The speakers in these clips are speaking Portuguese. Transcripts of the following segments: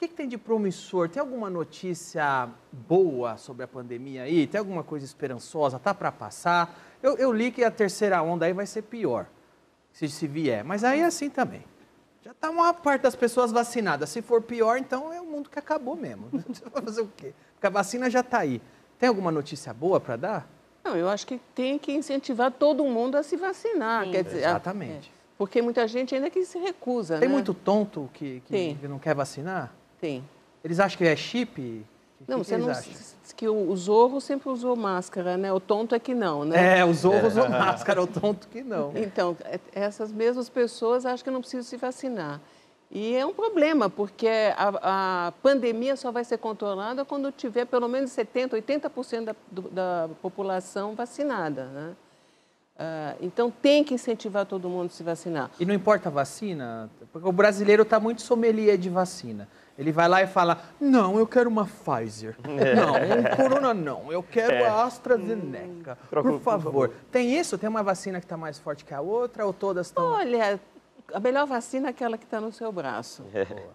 que, que tem de promissor? Tem alguma notícia boa sobre a pandemia aí? Tem alguma coisa esperançosa? Tá para passar? Eu, eu, li que a terceira onda aí vai ser pior, se, se vier. Mas aí é assim também. Já está uma parte das pessoas vacinadas. Se for pior, então é o mundo que acabou mesmo. Você vai fazer o quê? Porque a vacina já está aí. Tem alguma notícia boa para dar? Não, eu acho que tem que incentivar todo mundo a se vacinar. Sim, dizer, exatamente. É, porque muita gente ainda que se recusa. Tem né? muito tonto que, que, que não quer vacinar? Tem. Eles acham que é chip? Não, que você que não. Que o, Zorro sempre usou máscara, né? O tonto é que não, né? É, o Zorro usou máscara, o tonto que não. Então, é- essas mesmas pessoas acham que não precisam se vacinar. E é um problema, porque a, a pandemia só vai ser controlada quando tiver pelo menos 70%, 80% da, do- da população vacinada. Né? Ah, então, tem que incentivar todo mundo a se vacinar. E não importa a vacina, porque o brasileiro está muito sommelier de vacina. Ele vai lá e fala: Não, eu quero uma Pfizer. Não, um Corona não. Eu quero a AstraZeneca. Por favor. Tem isso? Tem uma vacina que está mais forte que a outra ou todas estão. Olha, a melhor vacina é aquela que está no seu braço.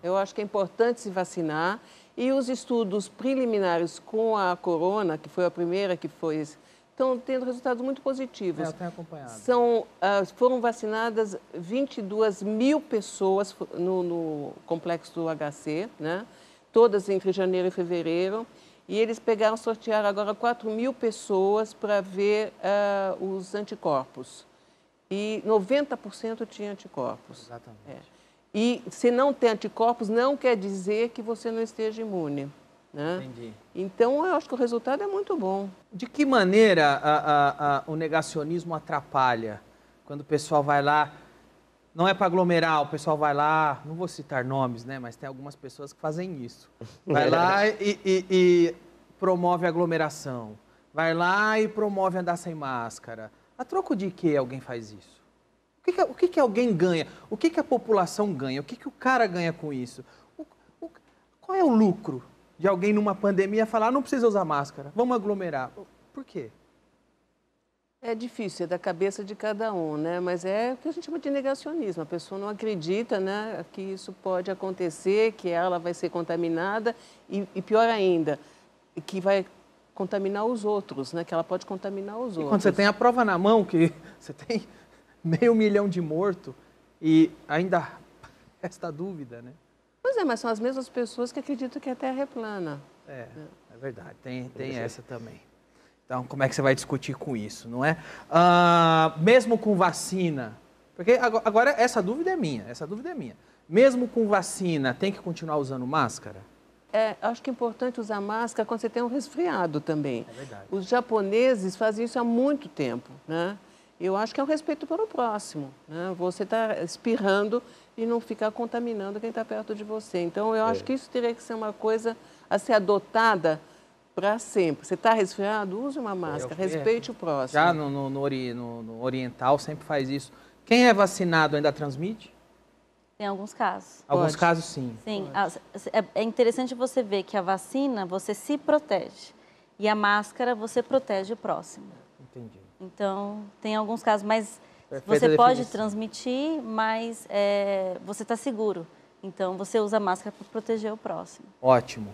Eu acho que é importante se vacinar. E os estudos preliminares com a corona, que foi a primeira que foi, estão tendo resultados muito É, positivos. eu tenho acompanhado. São, ah, foram vacinadas 22 mil pessoas no, no complexo do HC, né? todas entre janeiro e fevereiro. E eles pegaram, sortearam agora 4 mil pessoas para ver ah, os anticorpos. E 90% tinha anticorpos. Exatamente. É. E se não tem anticorpos, não quer dizer que você não esteja imune. Né? Entendi. Então, eu acho que o resultado é muito bom. De que maneira a- a- a- o negacionismo atrapalha? Quando o pessoal vai lá, não é para aglomerar, o pessoal vai lá, não vou citar nomes, né? Mas tem algumas pessoas que fazem isso. Vai lá e, e- e promove aglomeração. Vai lá e promove andar sem máscara. A troco de que alguém faz isso? O que, que- o que que alguém ganha? O que, que a população ganha? O que, que o cara ganha com isso? O- o- qual é o lucro de alguém numa pandemia falar, "Ah, não precisa usar máscara, vamos aglomerar? Por quê? É difícil, é da cabeça de cada um, né? Mas é o que a gente chama de negacionismo. A pessoa não acredita, né, que isso pode acontecer, que ela vai ser contaminada e, e pior ainda, que vai contaminar os outros, né? Que ela pode contaminar os E outros. quando você tem a prova na mão, que você tem meio milhão de mortos e ainda resta dúvida, né? Pois é, mas são as mesmas pessoas que acreditam que a Terra é plana. É, é verdade, tem, tem essa também. Então, como é que você vai discutir com isso, não é? Ah, mesmo com vacina, porque agora, agora essa dúvida é minha, essa dúvida é minha. Mesmo com vacina, tem que continuar usando máscara? É, acho que é importante usar máscara quando você tem um resfriado também. É verdade. Os japoneses fazem isso há muito tempo, né? Eu acho que é um respeito pelo próximo, né? Você está espirrando e não ficar contaminando quem está perto de você. Então, eu acho que isso teria que ser uma coisa a ser adotada para sempre. Você está resfriado, use uma máscara, eu- respeite o próximo. Já no, no- no ori- no- no oriental sempre faz isso. Quem é vacinado ainda transmite? Tem alguns casos. Alguns Pode. casos sim. Sim, a- é- é interessante você ver que a vacina você se protege e a máscara você protege o próximo. Entendi. Então, tem alguns casos, mas Perfeita você pode definição. transmitir, mas é, você está seguro. Então, você usa máscara para proteger o próximo. Ótimo.